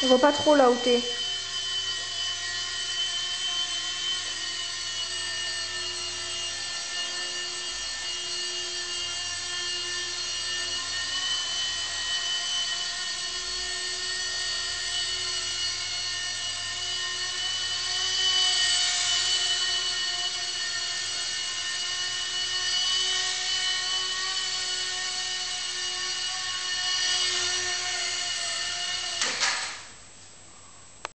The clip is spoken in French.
On voit pas trop là où t'es.